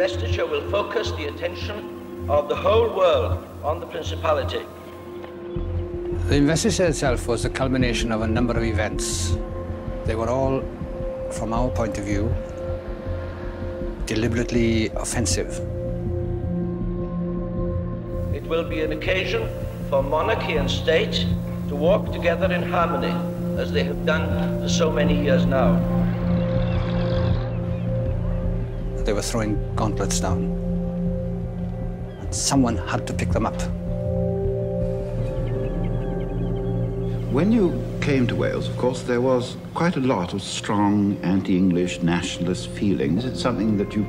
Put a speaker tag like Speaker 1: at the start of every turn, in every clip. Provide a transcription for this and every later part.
Speaker 1: investiture will focus the attention of the whole world on the Principality.
Speaker 2: The investiture itself was a culmination of a number of events. They were all, from our point of view, deliberately offensive.
Speaker 1: It will be an occasion for monarchy and state to walk together in harmony, as they have done for so many years now.
Speaker 2: They were throwing gauntlets down. And someone had to pick them up.
Speaker 3: When you came to Wales, of course, there was quite a lot of strong anti-English nationalist feeling. Is it something that you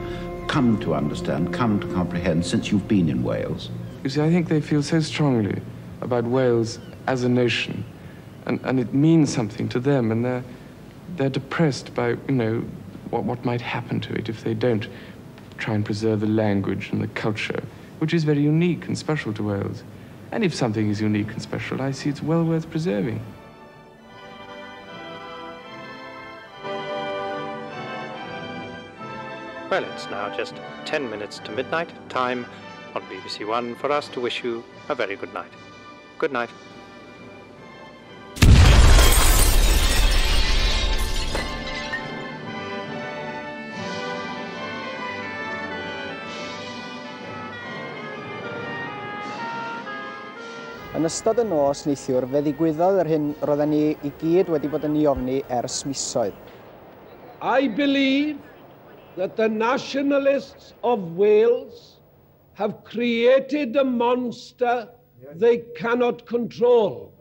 Speaker 3: come to understand, come to comprehend since you've been in Wales?
Speaker 4: You see, I think they feel so strongly about Wales as a nation, and, and it means something to them, and they're, they're depressed by, you know, what, what might happen to it if they don't try and preserve the language and the culture, which is very unique and special to Wales. And if something is unique and special, I see it's well worth preserving.
Speaker 5: Well, it's now just 10 minutes to midnight, time on BBC One for us to wish you a very good night. Good night.
Speaker 6: Yn ystod y nos neithiwr, fe ddigwyddodd yr hyn roedden ni i gyd wedi bod yn ei ofni ers misoedd.
Speaker 7: I believe that the nationalists of Wales have created a monster they cannot control.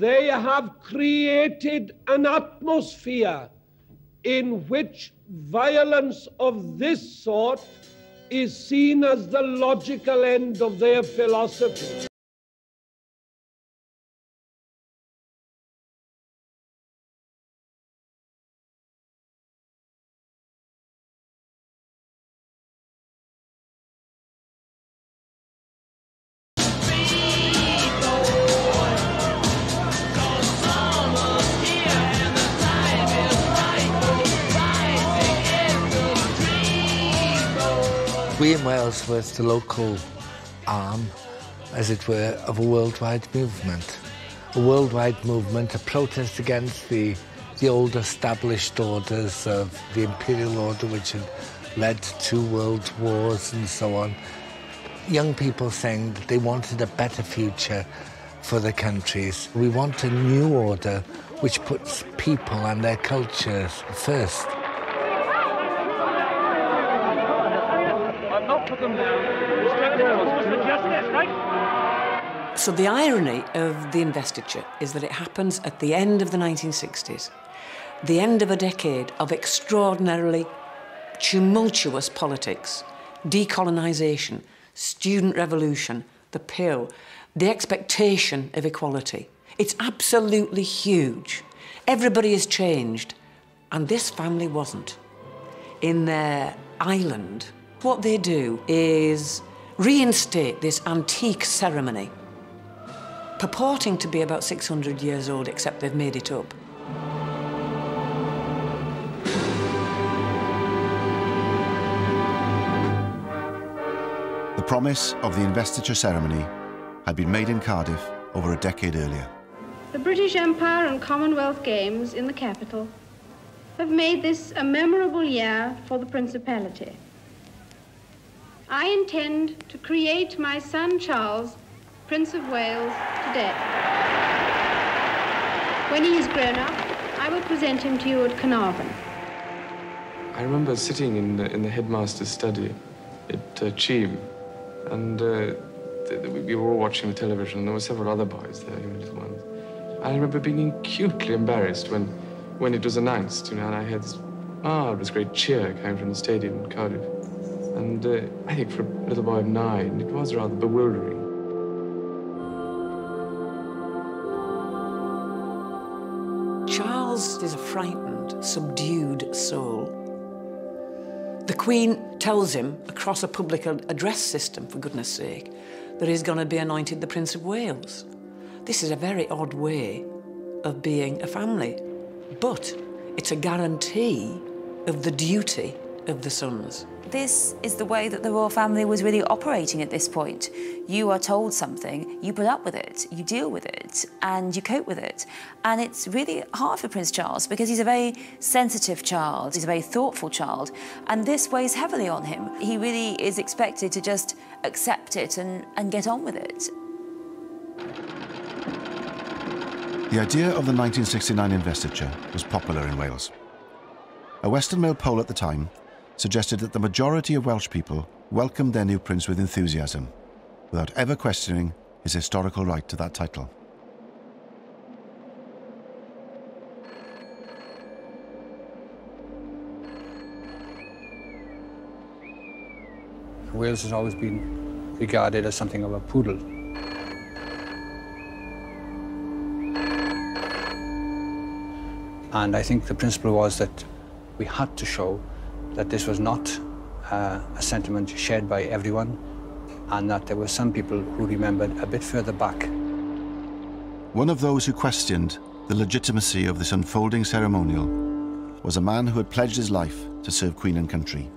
Speaker 7: They have created an atmosphere in which violence of this sort is seen as the logical end of their philosophy.
Speaker 8: Were the local arm, as it were, of a worldwide movement. A worldwide movement, a protest against the, the old established orders of the imperial order which had led to world wars and so on. Young people saying that they wanted a better future for their countries. We want a new order which puts people and their cultures first.
Speaker 9: So the irony of the investiture is that it happens at the end of the 1960s, the end of a decade of extraordinarily tumultuous politics, decolonisation, student revolution, the pill, the expectation of equality. It's absolutely huge. Everybody has changed, and this family wasn't. In their island, what they do is reinstate this antique ceremony purporting to be about 600 years old, except they've made it up.
Speaker 10: The promise of the investiture ceremony had been made in Cardiff over a decade earlier.
Speaker 11: The British Empire and Commonwealth Games in the capital have made this a memorable year for the Principality. I intend to create my son Charles Prince of Wales today. When he is grown up, I will present him to you at Carnarvon.
Speaker 4: I remember sitting in the, in the headmaster's study at uh, Cheam, and uh, we were all watching the television, and there were several other boys there, little ones. I remember being acutely embarrassed when, when it was announced, you know, and I had this marvelous great cheer coming from the stadium in Cardiff. And uh, I think for a little boy of nine, it was rather bewildering.
Speaker 9: Charles is a frightened, subdued soul. The Queen tells him across a public address system, for goodness sake, that he's going to be anointed the Prince of Wales. This is a very odd way of being a family, but it's a guarantee of the duty of the sons.
Speaker 12: This is the way that the royal family was really operating at this point. You are told something, you put up with it, you deal with it, and you cope with it. And it's really hard for Prince Charles because he's a very sensitive child, he's a very thoughtful child, and this weighs heavily on him. He really is expected to just accept it and, and get on with it.
Speaker 10: The idea of the 1969 investiture was popular in Wales. A Western Mail poll at the time suggested that the majority of Welsh people welcomed their new prince with enthusiasm, without ever questioning his historical right to that title.
Speaker 2: Wales has always been regarded as something of a poodle. And I think the principle was that we had to show that this was not uh, a sentiment shared by everyone and that there were some people who remembered a bit further back.
Speaker 10: One of those who questioned the legitimacy of this unfolding ceremonial was a man who had pledged his life to serve Queen and country.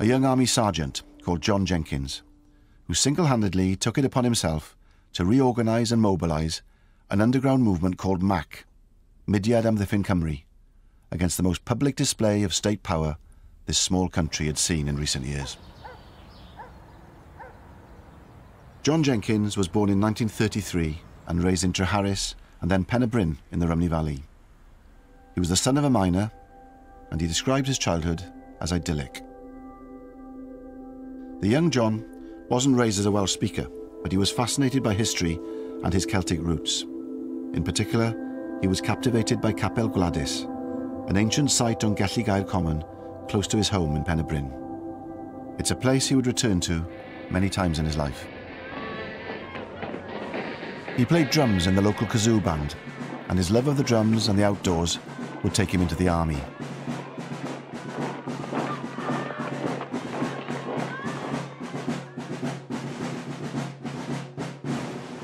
Speaker 10: A young army sergeant called John Jenkins, who single-handedly took it upon himself to reorganise and mobilise an underground movement called MAC, Mudiad Amddiffyn Cymru, against the most public display of state power this small country had seen in recent years. John Jenkins was born in 1933 and raised in Treharris and then Pen y Bryn in the Rhymney Valley. He was the son of a miner and he described his childhood as idyllic. The young John wasn't raised as a Welsh speaker, but he was fascinated by history and his Celtic roots. In particular, he was captivated by Capel Gwladys, an ancient site on Gelli Common, close to his home in Pen y Bryn. It's a place he would return to many times in his life. He played drums in the local kazoo band, and his love of the drums and the outdoors would take him into the army.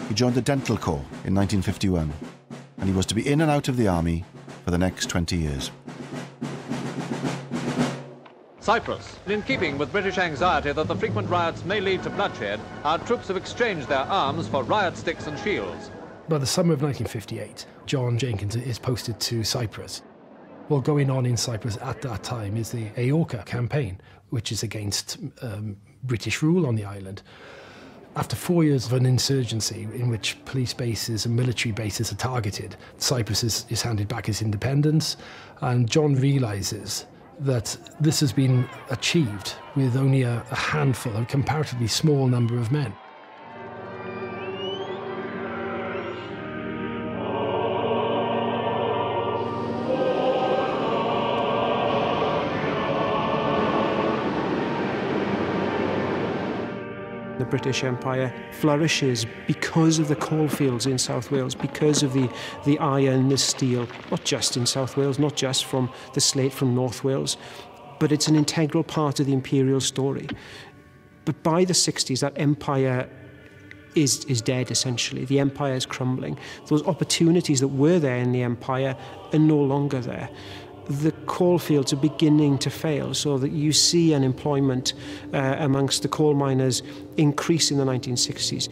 Speaker 10: He joined the Dental Corps in 1951, and he was to be in and out of the army for the next 20 years.
Speaker 13: Cyprus. In keeping with British anxiety that the frequent riots may lead to bloodshed, our troops have exchanged their arms for riot sticks and shields.
Speaker 14: By the summer of 1958, John Jenkins is posted to Cyprus. What going on in Cyprus at that time is the EOKA campaign, which is against um, British rule on the island. After four years of an insurgency in which police bases and military bases are targeted, Cyprus is, is handed back its independence, and John realizes that this has been achieved with only a, a handful, a comparatively small number of men.
Speaker 15: British Empire flourishes because of the coalfields in South Wales, because of the, the iron, the steel, not just in South Wales, not just from the slate from North Wales, but it's an integral part of the imperial story. But by the 60s, that empire is, is dead, essentially. The empire is crumbling. Those opportunities that were there in the empire are no longer there the coal fields are beginning to fail, so that you see unemployment uh, amongst the coal miners increase in the 1960s.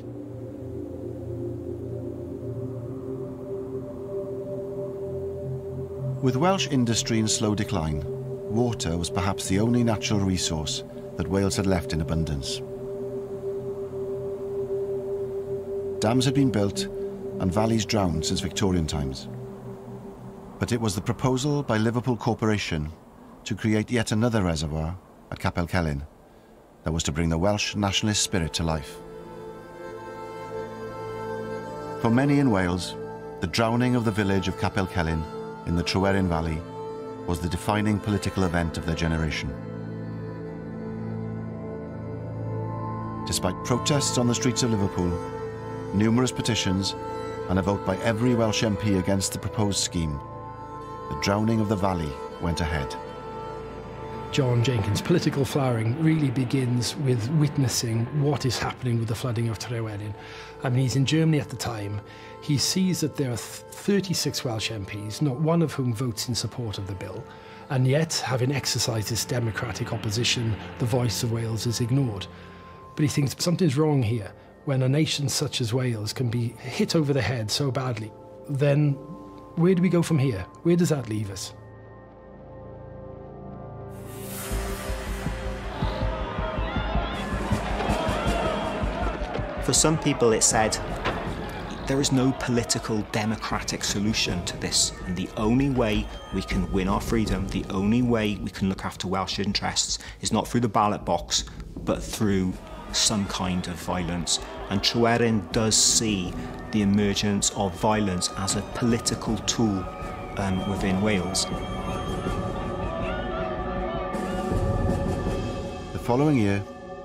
Speaker 10: With Welsh industry in slow decline, water was perhaps the only natural resource that Wales had left in abundance. Dams had been built and valleys drowned since Victorian times. But it was the proposal by Liverpool Corporation to create yet another reservoir at Capel Celyn that was to bring the Welsh nationalist spirit to life. For many in Wales, the drowning of the village of Capel Celyn in the Tryweryn Valley was the defining political event of their generation. Despite protests on the streets of Liverpool, numerous petitions, and a vote by every Welsh MP against the proposed scheme, the drowning of the valley went ahead.
Speaker 14: John Jenkins' political flowering really begins with witnessing what is happening with the flooding of Tryweryn. I mean, he's in Germany at the time. He sees that there are 36 Welsh MPs, not one of whom votes in support of the bill. And yet, having exercised this democratic opposition, the voice of Wales is ignored. But he thinks something's wrong here when a nation such as Wales can be hit over the head so badly. Then, where do we go from here? Where does that leave us?
Speaker 16: For some people, it said there is no political democratic solution to this, and the only way we can win our freedom, the only way we can look after Welsh interests is not through the ballot box, but through some kind of violence. And Tryweryn does see the emergence of violence as a political tool um, within Wales.
Speaker 10: The following year,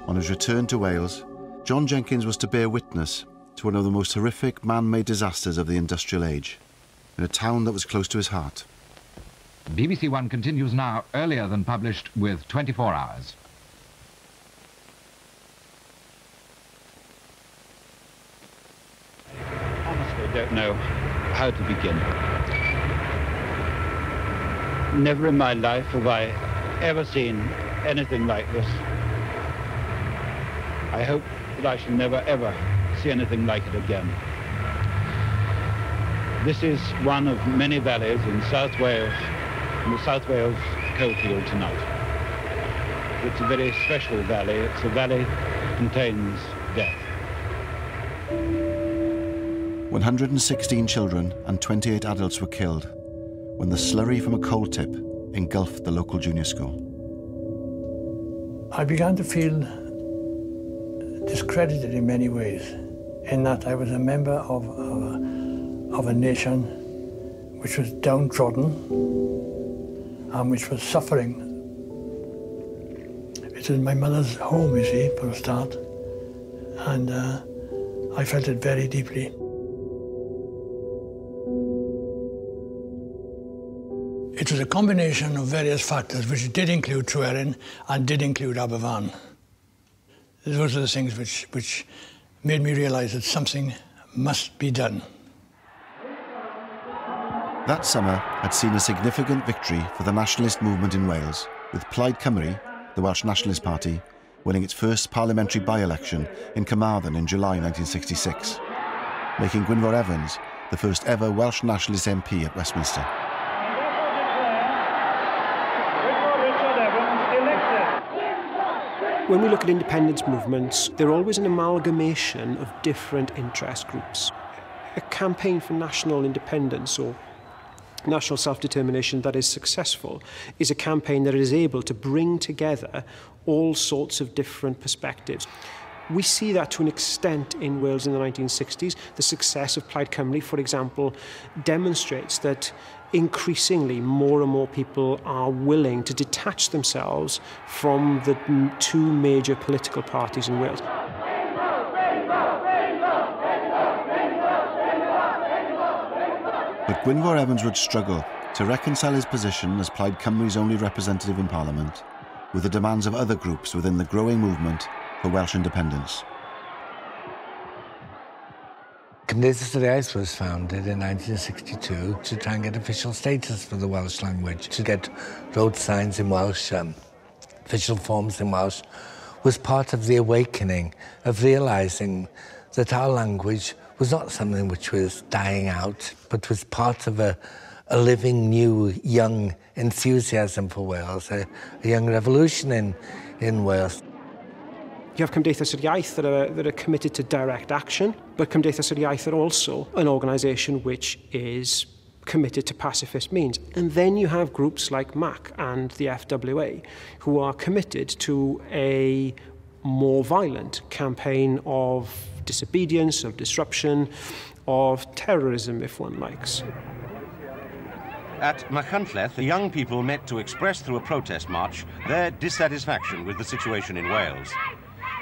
Speaker 10: on his return to Wales, John Jenkins was to bear witness to one of the most horrific man-made disasters of the industrial age, in a town that was close to his heart.
Speaker 17: BBC One continues now, earlier than published, with 24 hours.
Speaker 18: Don't know how to begin. Never in my life have I ever seen anything like this. I hope that I shall never ever see anything like it again. This is one of many valleys in South Wales, in the South Wales coalfield tonight. It's a very special valley. It's a valley that contains
Speaker 10: 116 children and 28 adults were killed when the slurry from a coal tip engulfed the local junior school.
Speaker 19: I began to feel discredited in many ways, in that I was a member of, of, a, of a nation which was downtrodden and which was suffering. It was my mother's home, you see, for a start, and uh, I felt it very deeply. It was a combination of various factors which did include Tryweryn and did include Aberfan. Those are the things which, which made me realise that something must be done.
Speaker 10: That summer had seen a significant victory for the nationalist movement in Wales, with Plaid Cymru, the Welsh Nationalist Party, winning its first parliamentary by-election in Carmarthen in July 1966, making Gwynfor Evans the first ever Welsh Nationalist MP at Westminster.
Speaker 15: When we look at independence movements, they're always an amalgamation of different interest groups. A campaign for national independence or national self-determination that is successful is a campaign that is able to bring together all sorts of different perspectives. We see that to an extent in Wales in the 1960s. The success of Plaid Cymru, for example, demonstrates that increasingly more and more people are willing to detach themselves from the two major political parties in Wales.
Speaker 10: But Gwynfor Evans would struggle to reconcile his position as Plaid Cymru's only representative in Parliament with the demands of other groups within the growing movement for Welsh independence.
Speaker 8: Cymdeithas yr Iaith was founded in 1962 to try and get official status for the Welsh language, to get road signs in Welsh, um, official forms in Welsh, was part of the awakening of realising that our language was not something which was dying out, but was part of a, a living, new, young enthusiasm for Wales, a, a young revolution in, in Wales.
Speaker 15: You have Cymdeithas yr Iaith that are, that are committed to direct action, but Cymdeithas yr Iaith are also an organisation which is committed to pacifist means. And then you have groups like MAC and the FWA who are committed to a more violent campaign of disobedience, of disruption, of terrorism, if one likes.
Speaker 20: At Machynlleth, the young people met to express through a protest march their dissatisfaction with the situation in Wales.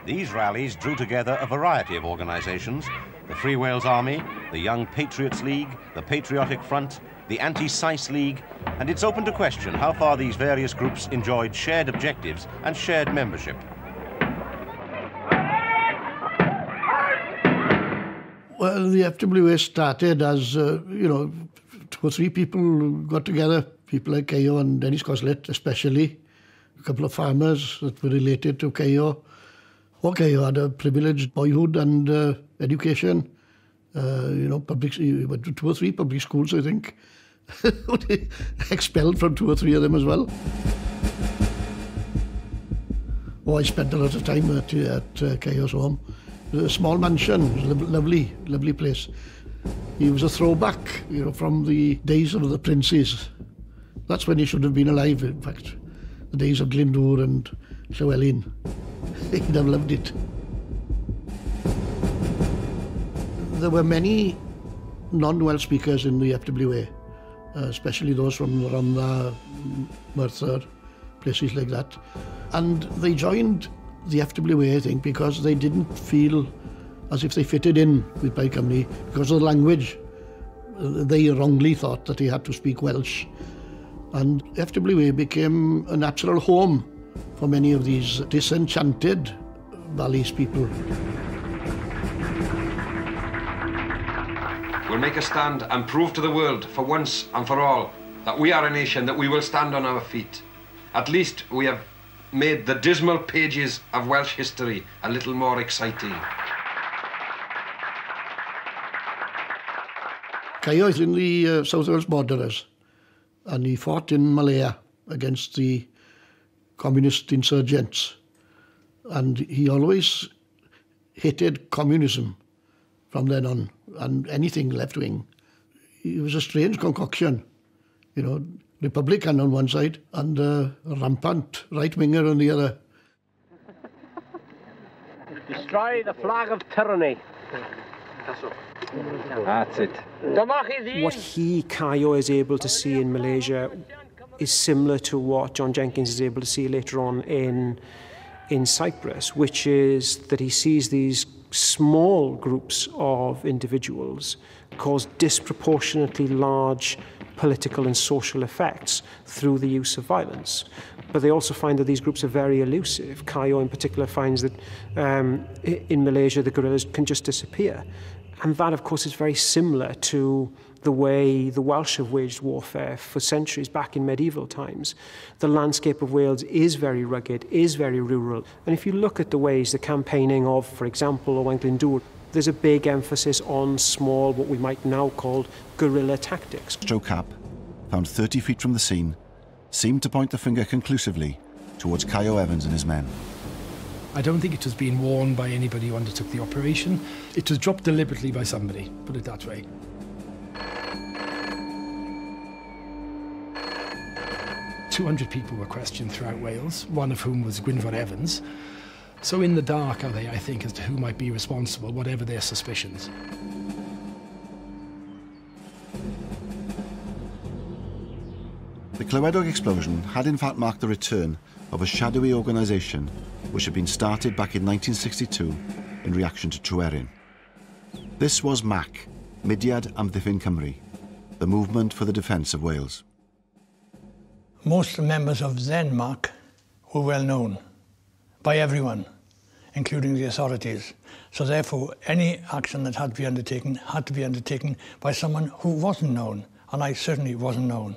Speaker 20: These rallies drew together a variety of organisations, the Free Wales Army, the Young Patriots League, the Patriotic Front, the Anti-SICE League, and it's open to question how far these various groups enjoyed shared objectives and shared membership.
Speaker 21: Well, the FWA started as, uh, you know, two or three people got together, people like Cayo and Dennis Coslett especially, a couple of farmers that were related to Cayo. Well, Cayo had a privileged boyhood and uh, education. Uh, you know, public, he went to two or three public schools, I think. Expelled from two or three of them as well. Oh, I spent a lot of time at, at uh, home a small mansion, lovely, lovely place. He was a throwback, you know, from the days of the princes. That's when he should have been alive, in fact. The days of Glyndŵr and Llywelyn. Have loved it. There were many non-Welsh speakers in the FWA, uh, especially those from Rhondda, Merthyr, places like that. And they joined the FWA, I think, because they didn't feel as if they fitted in with Plaid Cymru because of the language. They wrongly thought that he had to speak Welsh. And FWA became a natural home for many of these disenchanted Valleys people.
Speaker 1: We'll make a stand and prove to the world, for once and for all, that we are a nation, that we will stand on our feet. At least we have made the dismal pages of Welsh history a little more exciting.
Speaker 21: Cayo is in the uh, South Wales borderers and he fought in Malaya against the communist insurgents and he always hated communism from then on and anything left-wing. It was a strange concoction, you know, Republican on one side and a rampant right-winger on the other.
Speaker 22: Destroy the flag of tyranny.
Speaker 1: That's it.
Speaker 15: What he, Cayo, is able to see in Malaysia is similar to what John Jenkins is able to see later on in, in Cyprus, which is that he sees these small groups of individuals cause disproportionately large political and social effects through the use of violence. But they also find that these groups are very elusive. Kayo, in particular, finds that um, in Malaysia the guerrillas can just disappear. And that, of course, is very similar to the way the Welsh have waged warfare for centuries back in medieval times. The landscape of Wales is very rugged, is very rural. And if you look at the ways the campaigning of, for example, Owain Glyndŵr, there's a big emphasis on small, what we might now call guerrilla tactics.
Speaker 10: Joe Cap, found 30 feet from the scene, seemed to point the finger conclusively towards Cayo Evans and his men.
Speaker 14: I don't think it was being worn by anybody who undertook the operation. It was dropped deliberately by somebody, put it that way. Two hundred people were questioned throughout Wales, one of whom was Gwynfor Evans. So in the dark are they, I think, as to who might be responsible, whatever their suspicions.
Speaker 10: The Clywedog explosion had in fact marked the return of a shadowy organisation which had been started back in 1962 in reaction to Tryweryn. This was MAC, Mudiad Amddiffyn Cymru, the Movement for the Defence of Wales.
Speaker 19: Most members of MAC were well known by everyone, including the authorities. So therefore, any action that had to be undertaken had to be undertaken by someone who wasn't known, and I certainly wasn't known.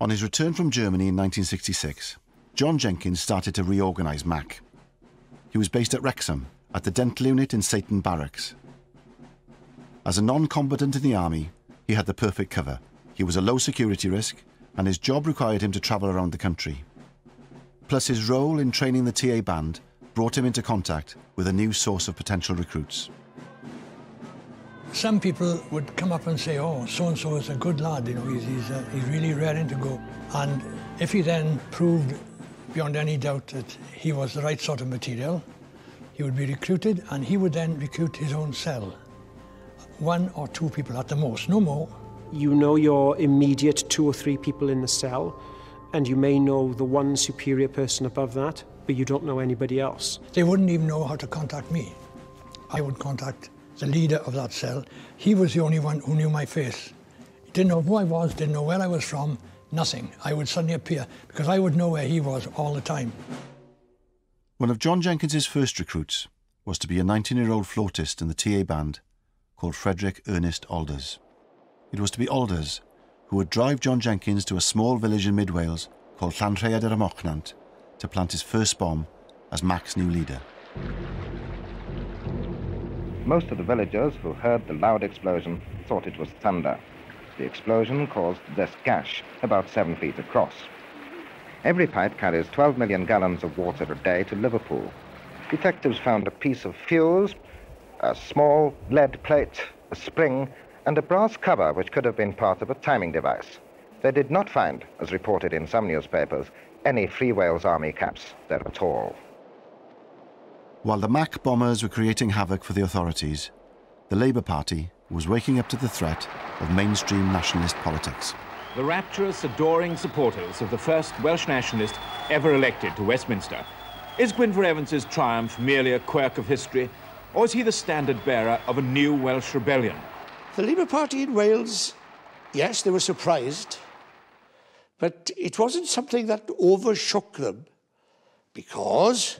Speaker 10: On his return from Germany in 1966, John Jenkins started to reorganise MAC. He was based at Wrexham, at the dental unit in Satan Barracks. As a non-combatant in the army, he had the perfect cover. He was a low security risk, and his job required him to travel around the country. Plus his role in training the TA band brought him into contact with a new source of potential recruits.
Speaker 19: Some people would come up and say, oh, so-and-so is a good lad, you know, he's, he's, uh, he's really raring to go. And if he then proved beyond any doubt that he was the right sort of material, he would be recruited and he would then recruit his own cell. One or two people at the most, no more.
Speaker 15: You know your immediate two or three people in the cell, and you may know the one superior person above that, but you don't know anybody else.
Speaker 19: They wouldn't even know how to contact me. I would contact the leader of that cell. He was the only one who knew my face.
Speaker 23: He Didn't know who I was, didn't know where I was from, nothing. I would suddenly appear because I would know where he was all the time.
Speaker 10: One of John Jenkins's first recruits was to be a 19-year-old flautist in the TA band called Frederick Ernest Alders. It was to be Alders who would drive John Jenkins to a small village in mid Wales called Llanrhaeadr-ym-Mochnant to plant his first bomb as Mac's new leader.
Speaker 24: Most of the villagers who heard the loud explosion thought it was thunder. The explosion caused this gash, about seven feet across. Every pipe carries 12 million gallons of water a day to Liverpool. Detectives found a piece of fuse, a small lead plate, a spring, and a brass cover which could have been part of a timing device. They did not find, as reported in some newspapers, any Free Wales Army caps there at all.
Speaker 10: While the Mac bombers were creating havoc for the authorities, the Labour Party was waking up to the threat of mainstream nationalist politics.
Speaker 5: The rapturous, adoring supporters of the first Welsh nationalist ever elected to Westminster. Is Gwynfor Evans's triumph merely a quirk of history, or is he the standard bearer of a new Welsh rebellion?
Speaker 25: The Labour Party in Wales, yes, they were surprised, but it wasn't something that overshook them because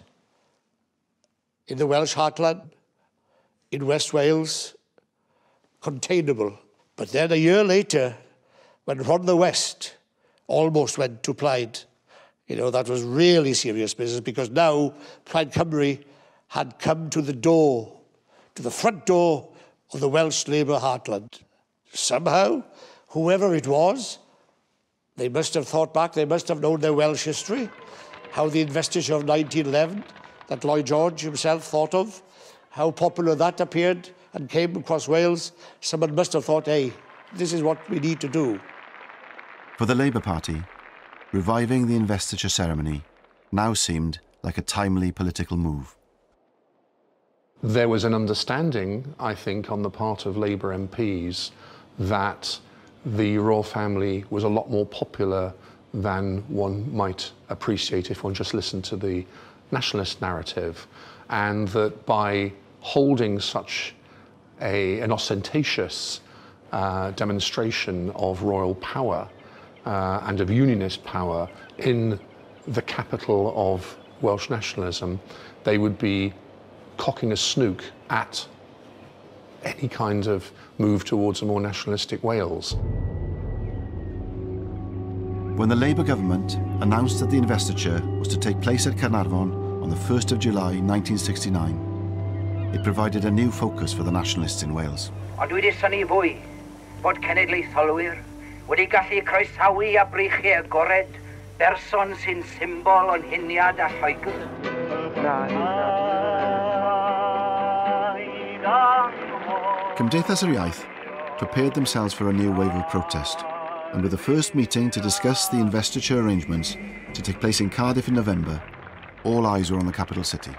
Speaker 25: in the Welsh heartland, in West Wales, containable. But then a year later, when Rhondda West almost went to Plaid, you know, that was really serious business because now Plaid Cymru had come to the door, to the front door of the Welsh Labour heartland. Somehow, whoever it was, they must have thought back, they must have known their Welsh history, how the investiture of 1911 that Lloyd George himself thought of, how popular that appeared and came across Wales, someone must have thought, hey, this is what we need to do.
Speaker 10: For the Labour Party, reviving the investiture ceremony now seemed like a timely political move.
Speaker 26: There was an understanding, I think, on the part of Labour MPs that the royal family was a lot more popular than one might appreciate if one just listened to the nationalist narrative, and that by holding such a, an ostentatious uh, demonstration of royal power uh, and of unionist power in the capital of Welsh nationalism, they would be cocking a snook at any kind of move towards a more nationalistic Wales.
Speaker 10: When the Labour government announced that the investiture was to take place at Carnarvon on the 1st of July 1969, it provided a new focus for the nationalists in Wales.
Speaker 27: Ond wedi syni fwy bod cenedlaetholwyr wedi gallu croesawu a breichu agored berson sy'n symbol o'n huniad a Lloegr.
Speaker 10: Cymdeithas yr Iaith prepared themselves for a new wave of protest, and with the first meeting to discuss the investiture arrangements to take place in Cardiff in November, all eyes were on the capital city.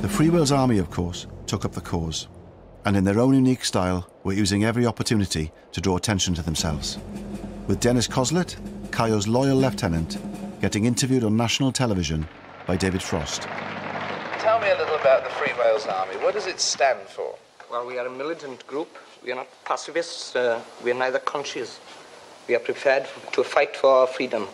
Speaker 10: The Free Wales Army, of course, took up the cause, and in their own unique style were using every opportunity to draw attention to themselves. With Dennis Coslett, Cayo's loyal lieutenant, getting interviewed on national television by David Frost.
Speaker 28: Tell me a little about the Free Wales Army. What does it stand for?
Speaker 29: Well, we are a militant group. We are not pacifists. Uh, we are neither conscious. We are prepared to fight for our freedom.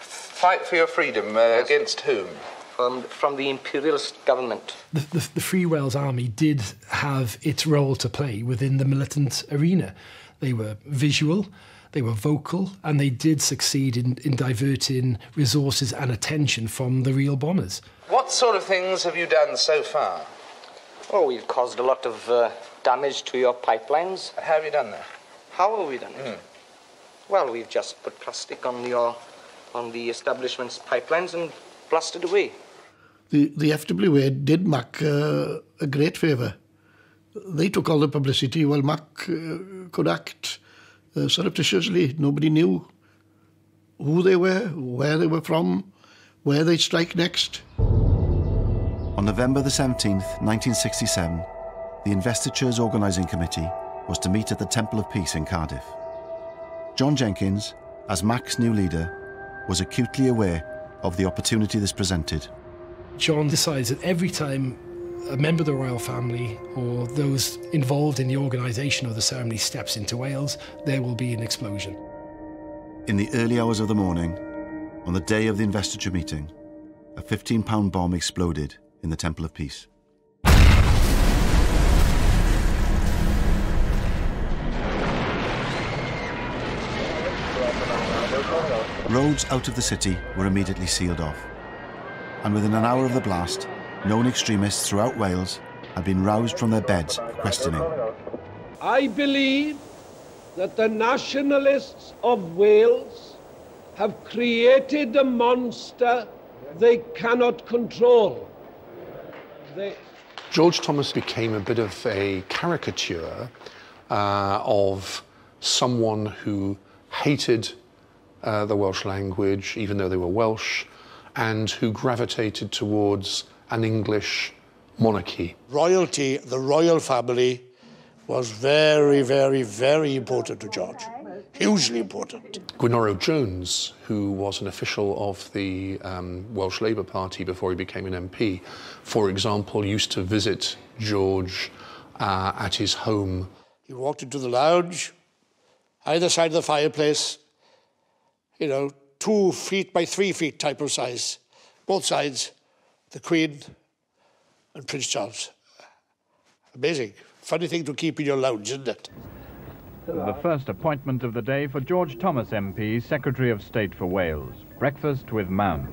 Speaker 28: Fight for your freedom uh, yes. against whom?
Speaker 29: From, from the imperialist government.
Speaker 30: The, the, the Free Wales Army did have its role to play within the militant arena. They were visual, they were vocal, and they did succeed in, in diverting resources and attention from the real bombers.
Speaker 28: What sort of things have you done so far?
Speaker 29: Oh, we've caused a lot of uh, damage to your pipelines.
Speaker 28: How have you done that?
Speaker 29: How have we done it? Mm. Well, we've just put plastic on your on the establishment's pipelines and blasted away.
Speaker 21: The, the FWA did Mac uh, a great favour. They took all the publicity while Mac uh, could act uh, surreptitiously. Nobody knew who they were, where they were from, where they'd strike next.
Speaker 10: On November the 17th, 1967, the Investitures Organising Committee was to meet at the Temple of Peace in Cardiff. John Jenkins, as Mac's new leader, was acutely aware of the opportunity this presented.
Speaker 30: John decides that every time a member of the royal family or those involved in the organisation of the ceremony steps into Wales, there will be an explosion.
Speaker 10: In the early hours of the morning, on the day of the investiture meeting, a 15 pound bomb exploded in the Temple of Peace. Roads out of the city were immediately sealed off. And within an hour of the blast, known extremists throughout Wales had been roused from their beds for questioning.
Speaker 31: I believe that the nationalists of Wales have created a monster they cannot control. They...
Speaker 26: George Thomas became a bit of a caricature uh, of someone who hated uh, the Welsh language, even though they were Welsh, and who gravitated towards an English monarchy.
Speaker 25: Royalty, the royal family, was very, very, very important to George. Hugely important.
Speaker 26: Gwynoro Jones, who was an official of the um, Welsh Labour Party before he became an MP, for example, used to visit George uh, at his home.
Speaker 25: He walked into the lounge, either side of the fireplace, you know, two feet by three feet type of size, both sides, the Queen and Prince Charles. Amazing. Funny thing to keep in your lounge, isn't it?
Speaker 32: The first appointment of the day for George Thomas MP, Secretary of State for Wales. Breakfast with Mound.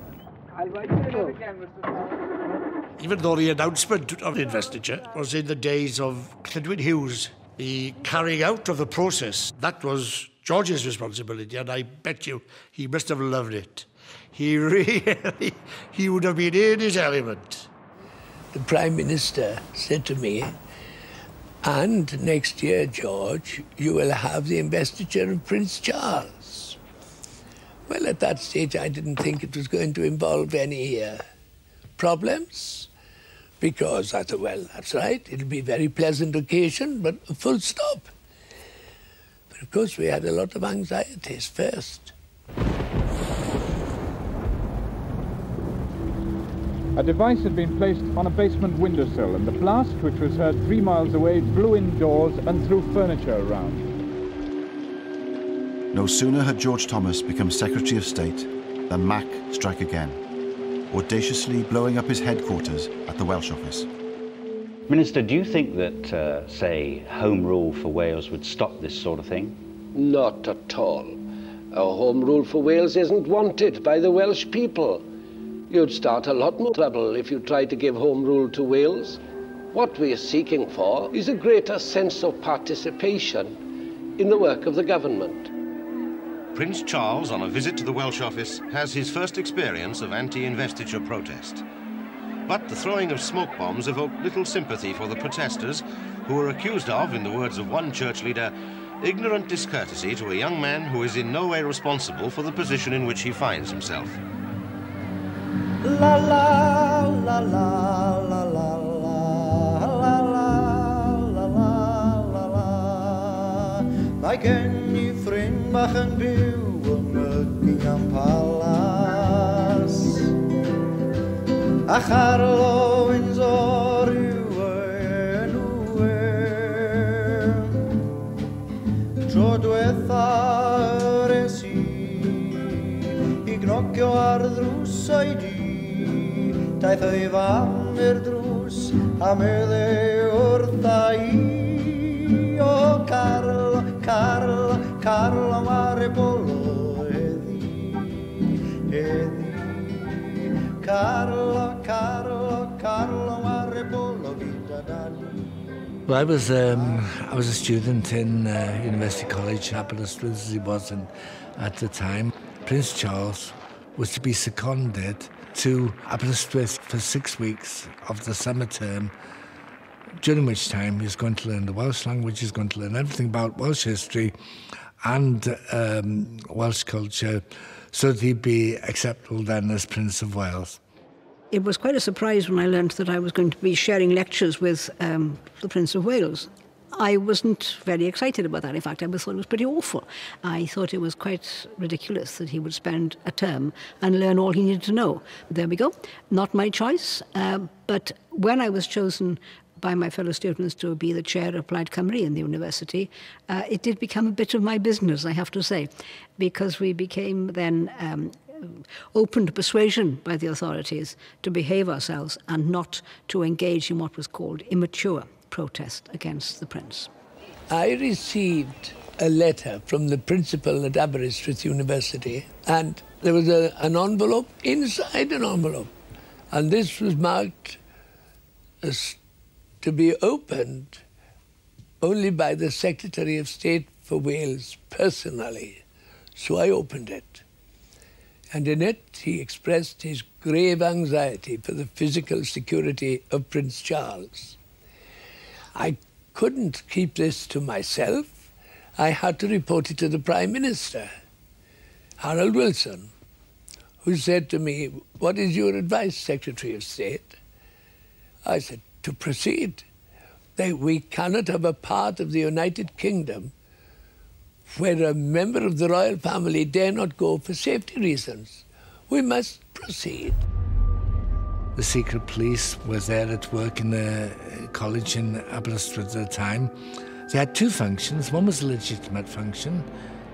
Speaker 25: Even though the announcement of the investiture was in the days of Cledwyn Hughes, the carrying out of the process, that was George's responsibility, and I bet you he must have loved it. He really, he would have been in his element.
Speaker 33: The Prime Minister said to me, and next year, George, you will have the investiture of Prince Charles. Well, at that stage, I didn't think it was going to involve any uh, problems because I thought, well, that's right, it'll be a very pleasant occasion, but full stop. But of course, we had a lot of anxieties first.
Speaker 32: A device had been placed on a basement windowsill, and the blast, which was heard three miles away, blew indoors and threw furniture around.
Speaker 10: No sooner had George Thomas become Secretary of State than Mac struck again, audaciously blowing up his headquarters at the Welsh office.
Speaker 34: Minister, do you think that, uh, say, Home Rule for Wales would stop this sort of thing?
Speaker 31: Not at all. A Home Rule for Wales isn't wanted by the Welsh people. You'd start a lot more trouble if you tried to give Home Rule to Wales. What we're seeking for is a greater sense of participation in the work of the government.
Speaker 20: Prince Charles, on a visit to the Welsh office, has his first experience of anti-investiture protest. But the throwing of smoke bombs evoked little sympathy for the protesters, who were accused of, in the words of one church leader, ignorant discourtesy to a young man who is in no way responsible for the position in which he finds himself.
Speaker 35: la la la la la la la la Mae gen i ffrind bach yn byw yn Buckingham Palace A charlo Windsor yw yn wyr Tro diwetha yr es i I gnocio ar ddrws o'i Daeth o'i fam i'r drws a medde wrtha i O Carlo, Carlo mare bolo Carlo, Carlo mare bolo dani
Speaker 8: Well, I was um, I was a student in uh, University College, Aberystwyth as he was in, at the time. Prince Charles was to be seconded to Aberystwyth for six weeks of the summer term, during which time he's going to learn the Welsh language, he's going to learn everything about Welsh history and um, Welsh culture, so that he'd be acceptable then as Prince of Wales.
Speaker 36: It was quite a surprise when I learned that I was going to be sharing lectures with um, the Prince of Wales.
Speaker 37: I wasn't very excited about that. In fact, I thought it was pretty awful. I thought it was quite ridiculous that he would spend a term and learn all he needed to know. There we go. Not my choice. Uh, but when I was chosen by my fellow students to be the chair of Plaid Cymru in the university, uh, it did become a bit of my business, I have to say, because we became then um, open to persuasion by the authorities to behave ourselves and not to engage in what was called immature protest against the prince.
Speaker 33: I received a letter from the principal at Aberystwyth University, and there was a, an envelope inside an envelope, and this was marked as to be opened only by the Secretary of State for Wales personally. So I opened it. And in it, he expressed his grave anxiety for the physical security of Prince Charles. I couldn't keep this to myself. I had to report it to the Prime Minister, Harold Wilson, who said to me, What is your advice, Secretary of State? I said, To proceed. That we cannot have a part of the United Kingdom where a member of the royal family dare not go for safety reasons. We must proceed.
Speaker 8: The secret police was there at work in the college in Aberystwyth at the time. They had two functions. One was a legitimate function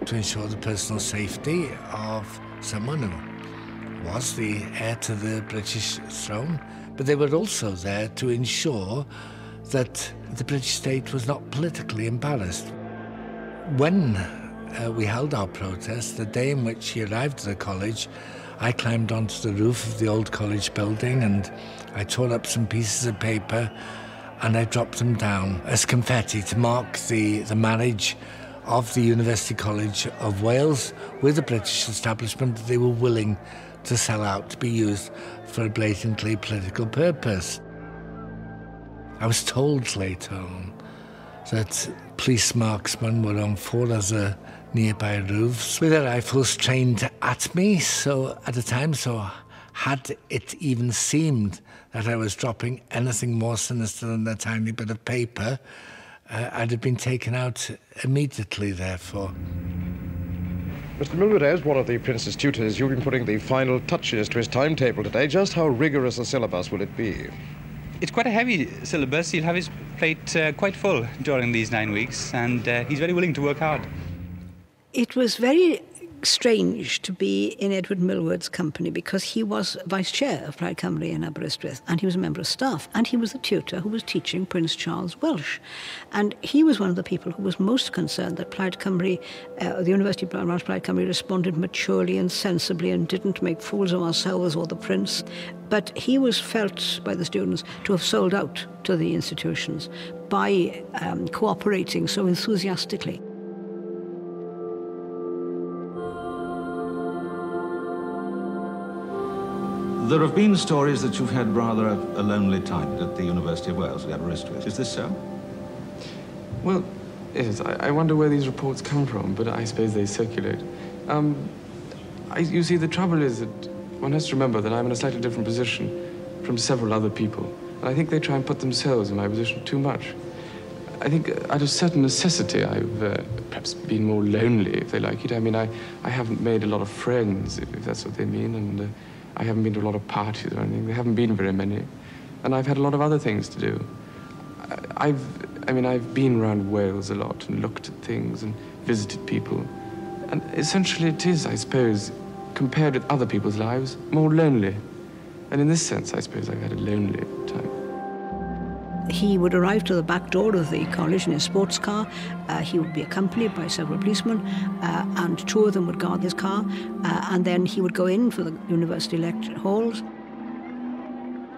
Speaker 8: to ensure the personal safety of someone who was the heir to the British throne, but they were also there to ensure that the British state was not politically embarrassed. When uh, we held our protest, the day in which he arrived at the college, I climbed onto the roof of the old college building and I tore up some pieces of paper and I dropped them down as confetti to mark the, the marriage of the University College of Wales with the British establishment that they were willing to sell out to be used for a blatantly political purpose. I was told later on that police marksmen were on four other nearby roofs with their rifles trained at me. So at the time, so had it even seemed that I was dropping anything more sinister than a tiny bit of paper, uh, I'd have been taken out immediately, therefore.
Speaker 36: Mr. Millward, as one of the Prince's tutors, you've been putting the final touches to his timetable today. Just how rigorous a syllabus will it be?
Speaker 38: It's quite a heavy syllabus. He'll have his plate uh, quite full during these nine weeks, and uh, he's very willing to work hard.
Speaker 37: It was very strange to be in Edward Millward's company because he was vice chair of Plaid Cymru in Aberystwyth and he was a member of staff and he was the tutor who was teaching Prince Charles Welsh. And he was one of the people who was most concerned that Plaid Cymru, uh, the University of Plaid Cymru responded maturely and sensibly and didn't make fools of ourselves or the Prince. But he was felt by the students to have sold out to the institutions by um, cooperating so enthusiastically.
Speaker 39: There have been stories that you've had rather a, a lonely time at the University of Wales, at Aberystwyth. Is this so?
Speaker 4: Well, yes, I, I, wonder where these reports come from, but I suppose they circulate. Um, I, you see, the trouble is that one has to remember that I'm in a slightly different position from several other people. And I think they try and put themselves in my position too much. I think uh, out of certain necessity, I've uh, perhaps been more lonely, if they like it. I mean, I, I haven't made a lot of friends, if, if that's what they mean, and uh, I haven't been to a lot of parties or anything. There haven't been very many. And I've had a lot of other things to do. I've, I mean, I've been around Wales a lot and looked at things and visited people. And essentially it is, I suppose, compared with other people's lives, more lonely. And in this sense, I suppose I've had a lonely time.
Speaker 37: He would arrive to the back door of the college in his sports car. Uh, he would be accompanied by several policemen, uh, and two of them would guard his car. Uh, and then he would go in for the university lecture halls.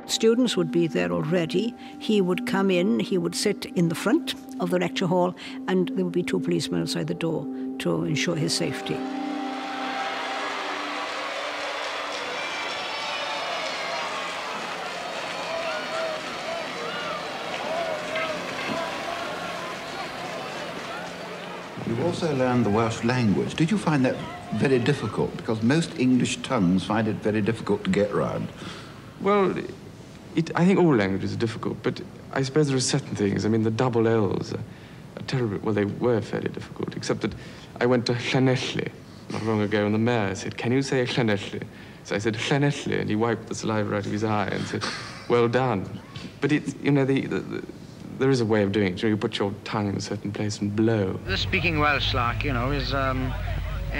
Speaker 37: Students would be there already. He would come in, he would sit in the front of the lecture hall, and there would be two policemen outside the door to ensure his safety.
Speaker 40: Also learned the Welsh language. Did you find that very difficult? Because most English tongues find it very difficult to get around.
Speaker 4: Well, it, I think all languages are difficult, but I suppose there are certain things. I mean, the double L's. are terrible. well, they were fairly difficult, except that I went to Llanelli not long ago, and the mayor said, Can you say Llanelli? So I said, Llanelli, and he wiped the saliva out of his eye and said, Well done. But it's, you know, the, the there is a way of doing it. You put your tongue in a certain place and blow.
Speaker 41: The speaking Welsh, like, you know, is, um, uh,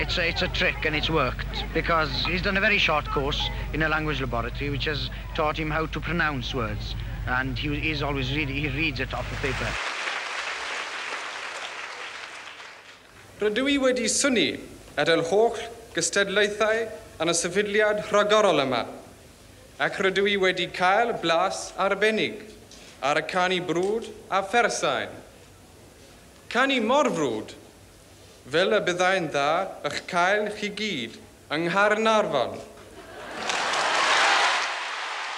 Speaker 41: it's, a, it's a trick and it's worked because he's done a very short course in a language laboratory which has taught him how to pronounce words. And he, he's always read, he reads it off the paper.
Speaker 42: Rydw i wedi syni at yr holl gystadlaethau yn y sefydliad rhagorol yma, ac rydw i wedi cael blas arbennig ar y canu brwd a phersain. Canu mor frwd, fel y byddai'n dda eich cael chi gyd yng.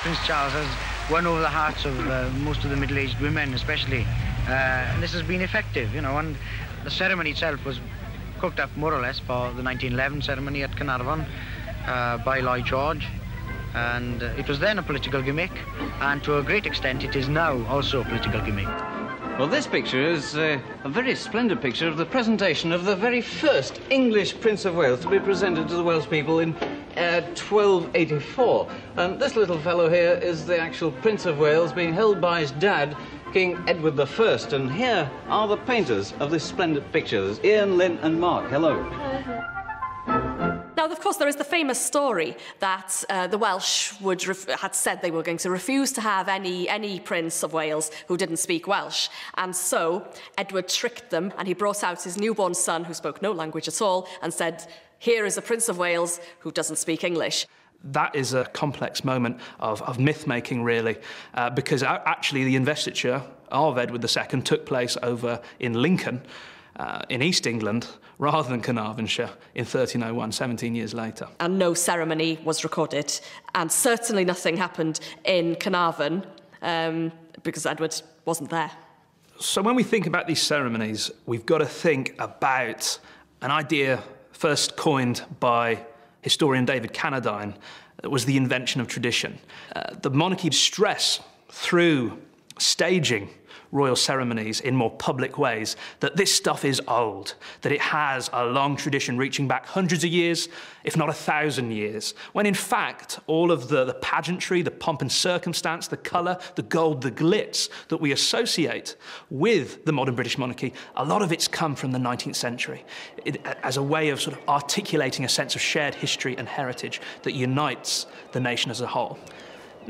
Speaker 41: Prince Charles has won over the hearts of uh, most of the middle-aged women, especially. Uh, and this has been effective, you know, and the ceremony itself was cooked up more or less for the 1911 ceremony at Carnarvon uh, by Lloyd George. And uh, it was then a political gimmick, and to a great extent it is now also a political gimmick.
Speaker 43: Well, this picture is uh, a very splendid picture of the presentation of the very first English Prince of Wales to be presented to the Welsh people in uh, 1284. And this little fellow here is the actual Prince of Wales being held by his dad King Edward I. And here are the painters of this splendid picture. There's Ian, Lynn and Mark. Hello.
Speaker 44: Now, of course, there is the famous story that uh, the Welsh would had said they were going to refuse to have any, any Prince of Wales who didn't speak Welsh. And so Edward tricked them and he brought out his newborn son who spoke no language at all and said, here is a Prince of Wales who doesn't speak English
Speaker 45: that is a complex moment of, of myth making, really, uh, because actually the investiture of Edward II took place over in Lincoln. Uh, in East England rather than Carnarvonshire in 1301, 17 years later.
Speaker 44: And no ceremony was recorded, and certainly nothing happened in Carnarvon um, because Edward wasn't there.
Speaker 45: So when we think about these ceremonies, we've got to think about an idea first coined by historian David Cannadine, that was the invention of tradition. Uh, the monarchy stress through staging royal ceremonies in more public ways, that this stuff is old, that it has a long tradition reaching back hundreds of years, if not a thousand years, when in fact all of the, the pageantry, the pomp and circumstance, the colour, the gold, the glitz that we associate with the modern British monarchy, a lot of it's come from the 19th century it, as a way of sort of articulating a sense of shared history and heritage that unites the nation as a whole.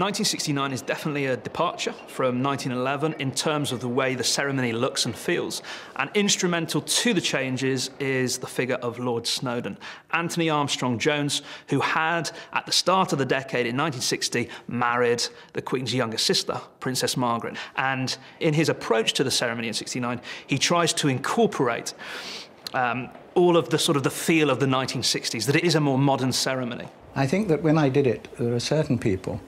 Speaker 45: 1969 is definitely a departure from 1911 in terms of the way the ceremony looks and feels. And instrumental to the changes is the figure of Lord Snowdon, Anthony Armstrong Jones, who had, at the start of the decade in 1960, married the Queen's younger sister, Princess Margaret. And in his approach to the ceremony in 69, he tries to incorporate um, all of the sort of the feel of the 1960s, that it is a more modern ceremony.
Speaker 46: I think that when I did it, there are certain people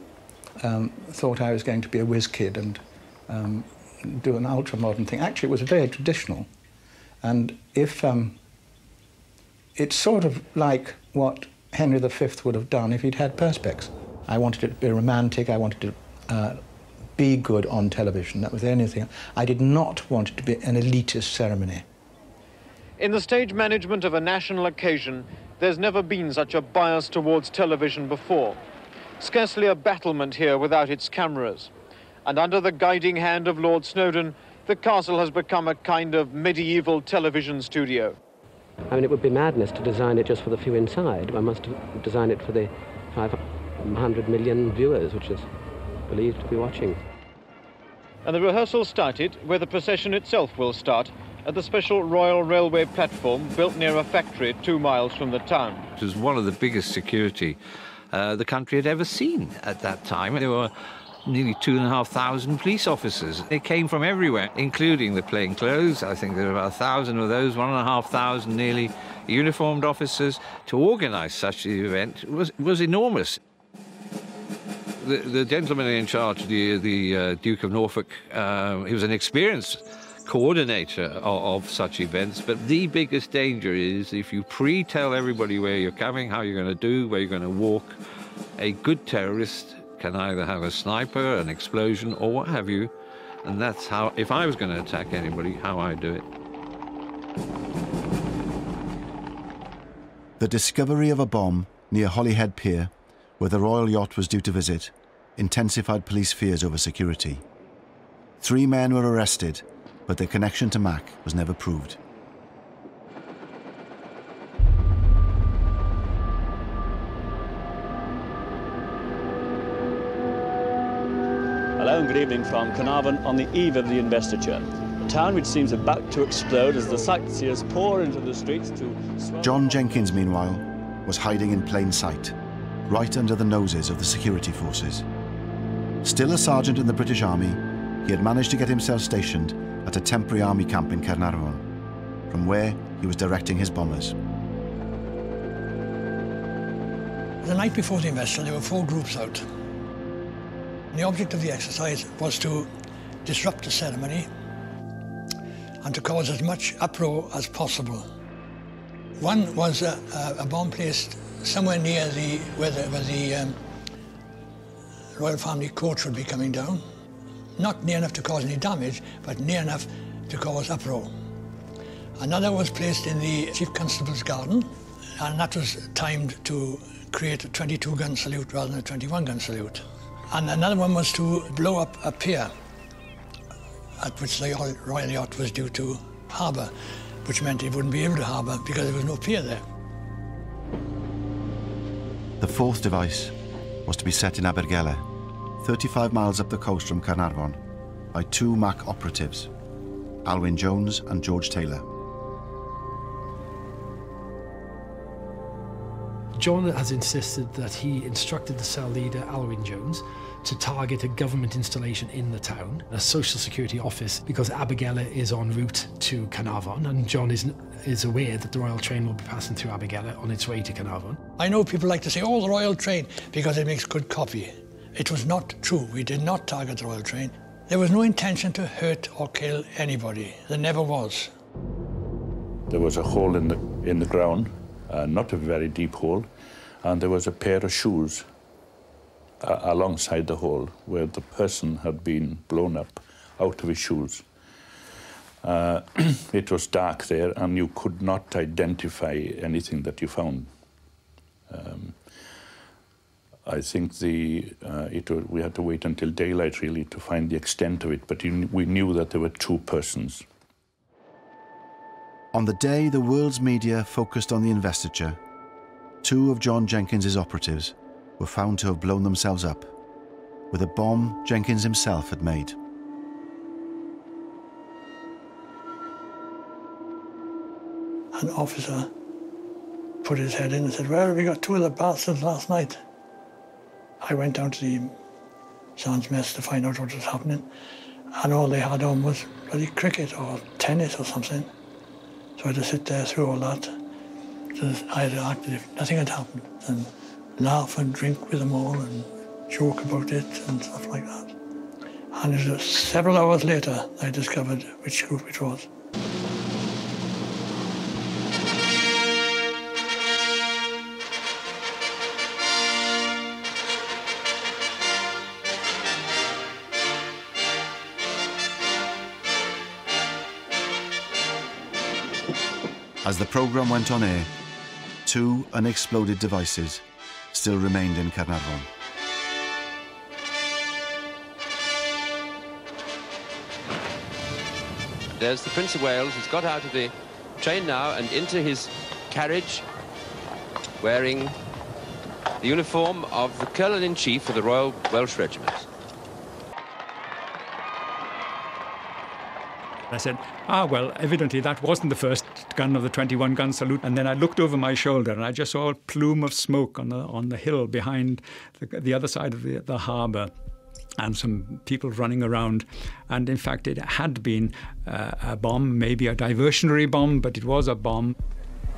Speaker 46: um, thought I was going to be a whiz kid and um, do an ultra modern thing. Actually, it was very traditional. And if um, it's sort of like what Henry V would have done if he'd had perspex. I wanted it to be romantic. I wanted to uh, be good on television. That was the only thing. I did not want it to be an elitist ceremony.
Speaker 47: In the stage management of a national occasion, there's never been such a bias towards television before. Scarcely a battlement here without its cameras. And under the guiding hand of Lord Snowdon, the castle has become a kind of medieval television studio.
Speaker 48: I mean, it would be madness to design it just for the few inside. One must design it for the 500 million viewers, which is believed to be watching.
Speaker 47: And the rehearsal started where the procession itself will start, at the special Royal Railway platform built near a factory two miles from the town.
Speaker 13: It was one of the biggest security uh, the country had ever seen at that time. There were nearly two and a half thousand police officers. They came from everywhere, including the plainclothes. I think there were about a thousand of those, one and a half thousand nearly uniformed officers. To organise such an event was, was enormous. The, the gentleman in charge, the, the uh, Duke of Norfolk, uh, he was an experienced coordinator of, of, such events. But the biggest danger is if you pre tell everybody where you're coming, how you're going to do, where you're going to walk, a good terrorist can either have a sniper, an explosion, or what have you, And that's how, if I was going to attack anybody, how I do it.
Speaker 10: The discovery of a bomb near Holyhead Pier, where the royal yacht was due to visit, intensified police fears over security. Three men were arrested, but their connection to MAC was never proved.
Speaker 43: Hello and good evening from Carnarvon on the eve of the investiture. A town which seems about to explode as the sightseers pour into the streets to...
Speaker 10: John Jenkins, meanwhile, was hiding in plain sight, right under the noses of the security forces. Still a sergeant in the British Army, he had managed to get himself stationed at a temporary army camp in Caernarfon, from where he was directing his bombers.
Speaker 19: The night before the investiture, there were four groups out. The object of the exercise was to disrupt the ceremony and to cause as much uproar as possible. One was a, a, a bomb placed somewhere near the where the, where the um, royal family coach would be coming down. Not near enough to cause any damage, but near enough to cause uproar. Another was placed in the chief constable's garden, and that was timed to create a 22 gun salute rather than a 21 gun salute. And another one was to blow up a pier at which the Royal Yacht was due to harbour, which meant it wouldn't be able to harbour because there was no pier there.
Speaker 10: The fourth device was to be set in Abergele, 35 miles up the coast from Caernarfon, by two MAC operatives, Alwyn Jones and George Taylor.
Speaker 14: John has insisted that he instructed the cell leader, Alwyn Jones, to target a government installation in the town, a social security office, because Abergele is en route to Caernarfon, and John is, is aware that the Royal Train will be passing through Abergele on its way to Caernarfon.
Speaker 19: I know people like to say, oh, the Royal Train, because it makes good copy. It was not true. We did not target the Royal Train. There was no intention to hurt or kill anybody. There never was.
Speaker 49: There was a hole in the, in the ground, uh, not a very deep hole, and there was a pair of shoes uh, alongside the hole where the person had been blown up out of his shoes. Uh, it was dark there, and you could not identify anything that you found. Um, I think the uh, it, we had to wait until daylight really to find the extent of it, but we knew that there were two persons.
Speaker 10: On the day the world's media focused on the investiture, two of John Jenkins's operatives were found to have blown themselves up with a bomb Jenkins himself had made.
Speaker 19: An officer put his head in and said, Well, we got two of the bastards last night. I went down to the Sands Mess to find out what was happening, and all they had on was bloody cricket or tennis or something. So I had to sit there through all that. So I had acted if nothing had happened and laugh and drink with them all and joke about it and stuff like that. And it was several hours later I discovered which group it was.
Speaker 10: The programme went on air, two unexploded devices still remained in Carnarvon.
Speaker 20: There's the Prince of Wales. He's got out of the train now and into his carriage, wearing the uniform of the Colonel-in-Chief of the Royal Welsh Regiment.
Speaker 50: I said, ah, well, evidently that wasn't the first gun of the 21 gun salute. And then I looked over my shoulder and I just saw a plume of smoke on the, on the hill behind the, the other side of the, the harbour and some people running around. And in fact, it had been uh, a bomb, maybe a diversionary bomb, but it was a bomb.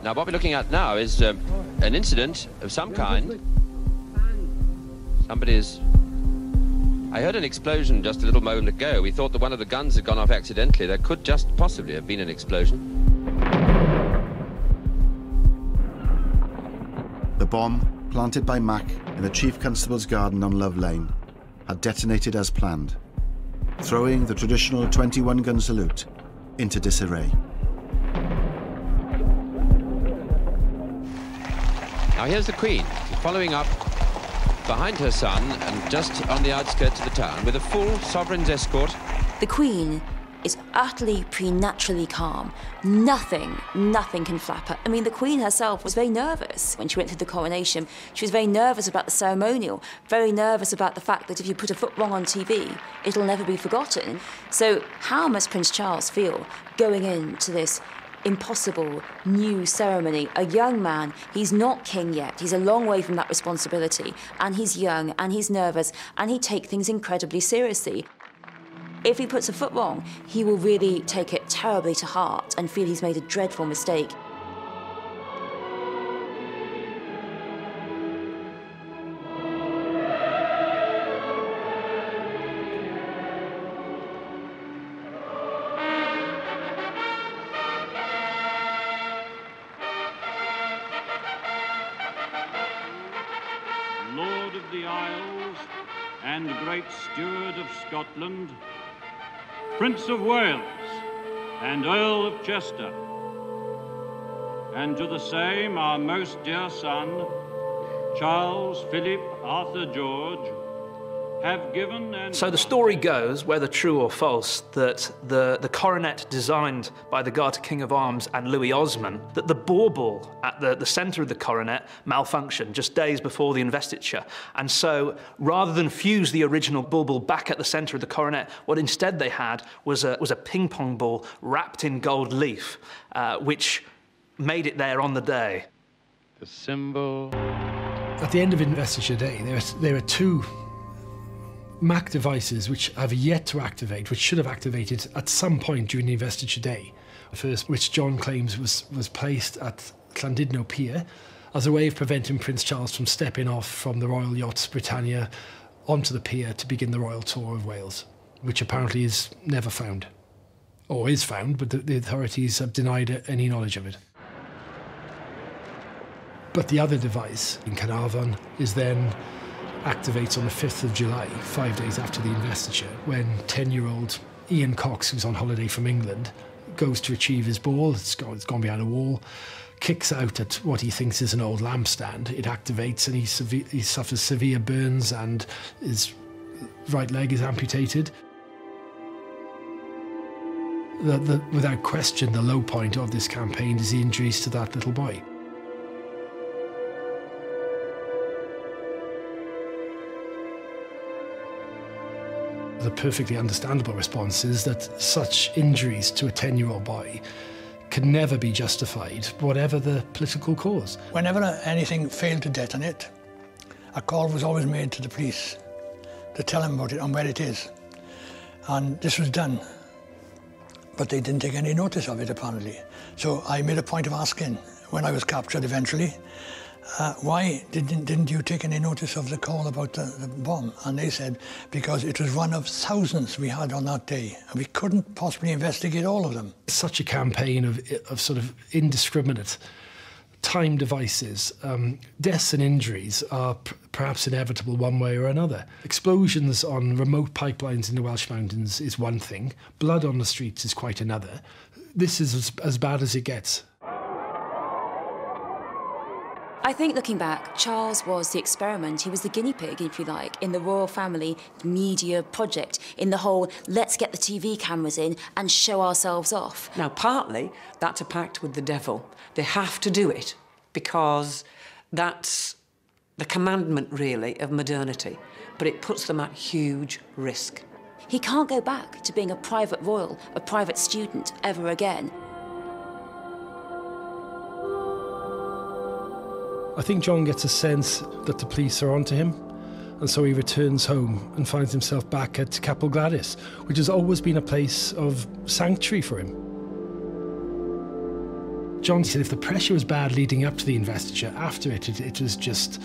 Speaker 20: Now, what we're looking at now is um, an incident of some kind. Somebody's I heard an explosion just a little moment ago. We thought that one of the guns had gone off accidentally. There could just possibly have been an explosion.
Speaker 10: The bomb, planted by MAC in the Chief Constable's garden on Love Lane, had detonated as planned.
Speaker 51: throwing the traditional 21 gun salute into disarray.
Speaker 52: Now here's the Queen, following up behind her son and just on the outskirts of the town with a full sovereign's escort.
Speaker 12: The Queen is utterly preternaturally calm. Nothing, nothing can flap her. I mean, the Queen herself was very nervous when she went through the coronation. She was very nervous about the ceremonial, very nervous about the fact that if you put a foot wrong on TV, it'll never be forgotten. So, how must Prince Charles feel going into this impossible new ceremony. A young man, he's not king yet. He's a long way from that responsibility. And he's young and he's nervous and he takes things incredibly seriously. If he puts a foot wrong, he will really take it terribly to heart and feel he's made a dreadful mistake.
Speaker 53: Lord of the Isles and Great Steward of Scotland, Prince of Wales and Earl of Chester, and to the same our most dear son, Charles Philip Arthur George,
Speaker 45: So the story goes, whether true or false, that the, the coronet designed by the Garter King of Arms and Louis Osman, that the bauble at the, the centre of the coronet malfunctioned just days before the investiture. And so rather than fuse the original bauble back at the centre of the coronet, what instead they had was a, was a ping pong ball wrapped in gold leaf, uh, which made it there on the day.
Speaker 52: The symbol.
Speaker 14: At the end of Investiture Day, there are, there are two MAC devices which have yet to activate, which should have activated at some point during the investiture day. First, which John claims was, was placed at Llandudno Pier as a way of preventing Prince Charles from stepping off from the Royal Yachts Britannia onto the pier to begin the royal tour of Wales, which apparently is never found. Or is found, but the, the authorities have denied any knowledge of it. But the other device in Carnarvon is then activates on the 5th of July, five days after the investiture, when 10 year old Ian Cox, who's on holiday from England, goes to retrieve his ball. It's gone, it's gone behind a wall, kicks out at what he thinks is an old lampstand. It activates and he, he suffers severe burns and his right leg is amputated. The, the, without question, the low point of this campaign is the injuries to that little boy. The perfectly understandable response is that such injuries to a 10 year old boy can never be justified, whatever the political cause.
Speaker 19: Whenever anything failed to detonate, a call was always made to the police to tell them about it and where it is. And this was done. But they didn't take any notice of it, apparently. So I made a point of asking when I was captured eventually, uh, why didn't, didn't you take any notice of the call about the, the, bomb? And they said, because it was one of thousands we had on that day, and we couldn't possibly investigate all of them.
Speaker 14: Such a campaign of, of sort of indiscriminate time devices, um, deaths and injuries are perhaps inevitable one way or another. Explosions on remote pipelines in the Welsh mountains is one thing, blood on the streets is quite another. This is as, as bad as it gets.
Speaker 12: I think looking back, Charles was the experiment. He was the guinea pig, if you like, in the royal family media project, in the whole let's get the TV cameras in and show ourselves off.
Speaker 54: Now, partly that's a pact with the devil. They have to do it because that's the commandment, really, of modernity. But it puts them at huge risk.
Speaker 12: He can't go back to being a private royal, a private student, ever again.
Speaker 14: I think John gets a sense that the police are onto him, and so he returns home and finds himself back at Capel Gladys, which has always been a place of sanctuary for him. John said if the pressure was bad leading up to the investiture, after it, it, it was just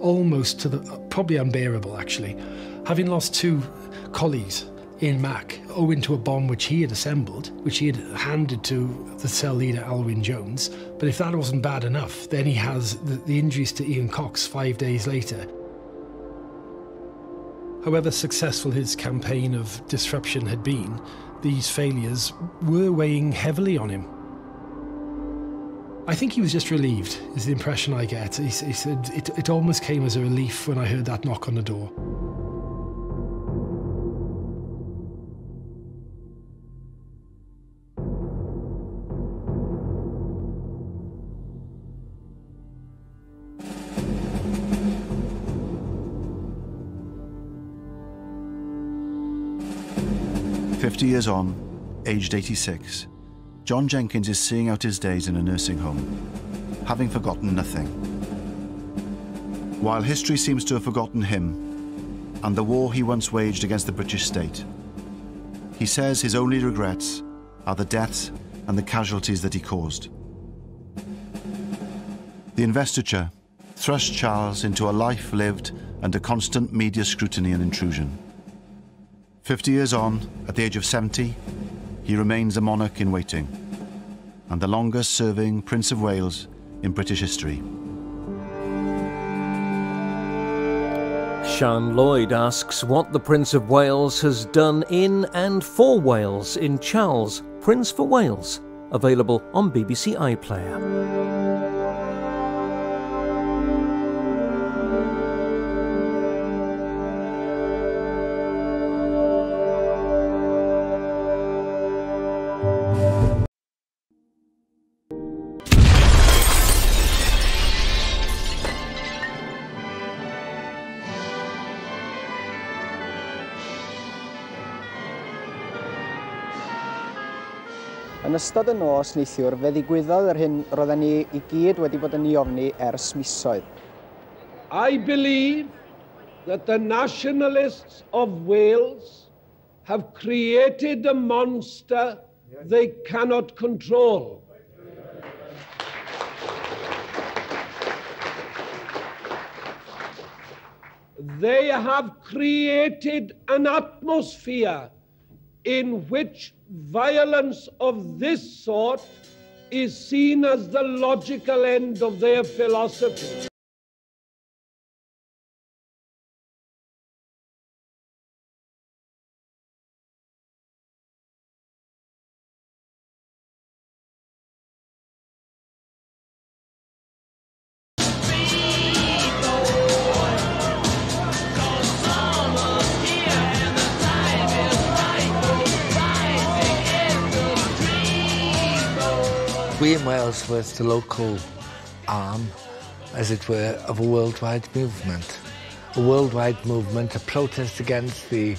Speaker 14: almost to the probably unbearable, actually. Having lost two colleagues in MAC owing to a bomb which he had assembled, which he had handed to the cell leader Alwyn Jones. But if that wasn't bad enough, then he has the, the injuries to Ian Cox five days later. However successful his campaign of disruption had been, these failures were weighing heavily on him. I think he was just relieved, is the impression I get. He, he said it, it almost came as a relief when I heard that knock on the door.
Speaker 10: Years on, aged 86, John Jenkins is seeing out his days in a nursing home, having forgotten nothing. While history seems to have forgotten him and the war he once waged against the British state, he says his only regrets are the deaths and the casualties that he caused. The investiture thrust Charles into a life lived under constant media scrutiny and intrusion. Fifty years on, at the age of 70, he remains a monarch in waiting and the longest serving Prince of Wales in British history.
Speaker 49: Sean Lloyd asks what the Prince of Wales has done in and for Wales in Charles, Prince for Wales, available on BBC iPlayer.
Speaker 6: ystod y nos neithiwr, fe ddigwyddodd yr hyn roedden ni i gyd wedi bod yn ei ofni ers misoedd.
Speaker 7: I believe that the nationalists of Wales have created a monster they cannot control. They have created an atmosphere in which violence of this sort is seen as the logical end of their philosophy.
Speaker 8: Were the local arm, as it were, of a worldwide movement. A worldwide movement, a protest against the